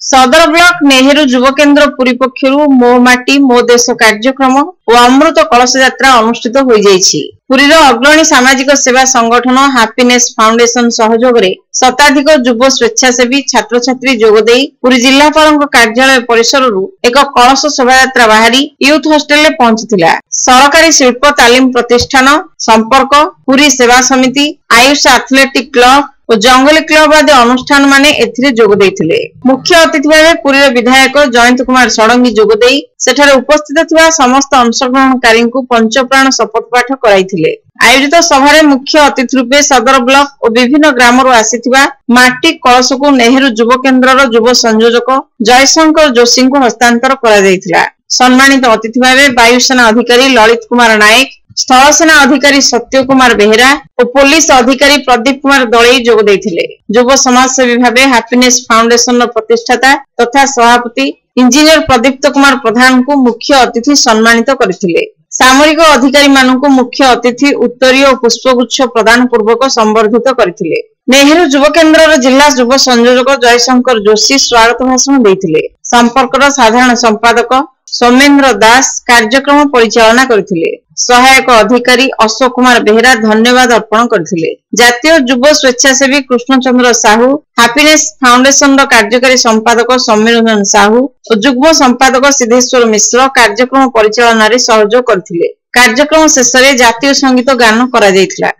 ସଦର ବ୍ଲକ ନେହେରୁ ଯୁବ କେନ୍ଦ୍ର ପୁରୀ ପକ୍ଷରୁ ମୋ ମାଟି ମୋ ଦେଶ କାର୍ଯ୍ୟକ୍ରମ ଓ ଅମୃତ କଳସ ଯାତ୍ରା ଅନୁଷ୍ଠିତ ହୋଇଯାଇଛି। ପୁରୀର ଅଗ୍ରଣୀ ସାମାଜିକ ସେବା ସଂଗଠନ ହାପିନେସ୍ ଫାଉଣ୍ଡେସନ ସହଯୋଗରେ ଶତାଧିକ ଯୁବ ସ୍ୱେଚ୍ଛାସେବୀ ଛାତ୍ରଛାତ୍ରୀ ଯୋଗଦେଇ ପୁରୀ ଜିଲ୍ଲାପାଳଙ୍କ କାର୍ଯ୍ୟାଳୟ ପରିସରରୁ ଏକ କଳସ ଶୋଭାଯାତ୍ରା ବାହାରି ୟୁଥ ହଷ୍ଟେଲରେ ପହଞ୍ଚିଥିଲା। ସରକାରୀ ଶିଳ୍ପ ତାଲିମ ପ୍ରତିଷ୍ଠାନ ସମ୍ପର୍କ ପୁରୀ ସେବା ସମିତି ଆୟୁଷ ଆଥଲେଟିକ କ୍ଲବ ଓ ଜଙ୍ଗଲୀ କ୍ଲବ ଆଦି ଅନୁଷ୍ଠାନ ମାନେ ଏଥିରେ ଯୋଗ ଦେଇଥିଲେ। ମୁଖ୍ୟ ଅତିଥି ଭାବେ ପୁରୀର ବିଧାୟକ ଜୟନ୍ତ କୁମାର ଷଡଙ୍ଗୀ ଯୋଗଦେଇ ସେଠାରେ ଉପସ୍ଥିତ ଥିବା ସମସ୍ତ ଅଂଶଗ୍ରହଣକାରୀଙ୍କୁ ପଞ୍ଚପ୍ରାଣ ଶପଥ ପାଠ କରାଇଥିଲେ। ଆୟୋଜିତ ସଭାରେ ମୁଖ୍ୟ ଅତିଥି ରୂପେ ସଦର ବ୍ଲକ ଓ ବିଭିନ୍ନ ଗ୍ରାମରୁ ଆସିଥିବା ମାଟି କଳସକୁ ନେହେରୁ ଯୁବ କେନ୍ଦ୍ରର ଯୁବ ସଂଯୋଜକ ଜୟଶଙ୍କର ଯୋଶୀଙ୍କୁ ହସ୍ତାନ୍ତର କରାଯାଇଥିଲା। ସମ୍ମାନିତ ଅତିଥି ଭାବେ ବାୟୁସେନା ଅଧିକାରୀ ଲଳିତ କୁମାର ନାୟକ ସ୍ଥଳସେନା ଅଧିକାରୀ ସତ୍ୟ କୁମାର ବେହେରା ଓ ପୋଲିସ ଅଧିକାରୀ ପ୍ରଦୀପ କୁମାର ଦଳେଇ ଯୋଗ ଦେଇଥିଲେ। ଯୁବ ସମାଜସେବୀ ଭାବେ ହାପିନେସ୍ ଫାଉଣ୍ଡେସନର ପ୍ରତିଷ୍ଠାତା ତଥା ସଭାପତି ଇଞ୍ଜିନିୟର ପ୍ରଦୀପ୍ତ କୁମାର ପ୍ରଧାନଙ୍କୁ ମୁଖ୍ୟ ଅତିଥି ସମ୍ମାନିତ କରିଥିଲେ। ସାମରିକ ଅଧିକାରୀମାନଙ୍କୁ ମୁଖ୍ୟ ଅତିଥି ଉତ୍ତରୀୟ ପୁଷ୍ପଗୁଚ୍ଛ ପ୍ରଦାନ ପୂର୍ବକ ସମ୍ବର୍ଦ୍ଧିତ କରିଥିଲେ। ନେହେରୁ ଯୁବ କେନ୍ଦ୍ରର ଜିଲ୍ଲା ଯୁବ ସଂଯୋଜକ ଜୟଶଙ୍କର ଯୋଶୀ ସ୍ୱାଗତ ଭାଷଣ ଦେଇଥିଲେ। ସମ୍ପର୍କର ସାଧାରଣ ସମ୍ପାଦକ ସୌମେନ୍ଦ୍ର ଦାସ କାର୍ଯ୍ୟକ୍ରମ ପରିଚାଳନା କରିଥିଲେ। ସହାୟକ ଅଧିକାରୀ ଅଶୋକ କୁମାର ବେହେରା ଧନ୍ୟବାଦ ଅର୍ପଣ କରିଥିଲେ। ଜାତୀୟ ଯୁବ ସ୍ୱେଚ୍ଛାସେବୀ କୃଷ୍ଣଚନ୍ଦ୍ର ସାହୁ ହାପିନେସ୍ ଫାଉଣ୍ଡେସନର କାର୍ଯ୍ୟକାରୀ ସମ୍ପାଦକ ସମୀରଞ୍ଜନ ସାହୁ ଓ ଯୁଗ୍ମ ସମ୍ପାଦକ ସିଦ୍ଧେଶ୍ୱର ମିଶ୍ର କାର୍ଯ୍ୟକ୍ରମ ପରିଚାଳନାରେ ସହଯୋଗ କରିଥିଲେ। କାର୍ଯ୍ୟକ୍ରମ ଶେଷରେ ଜାତୀୟ ସଙ୍ଗୀତ ଗାନ କରାଯାଇଥିଲା।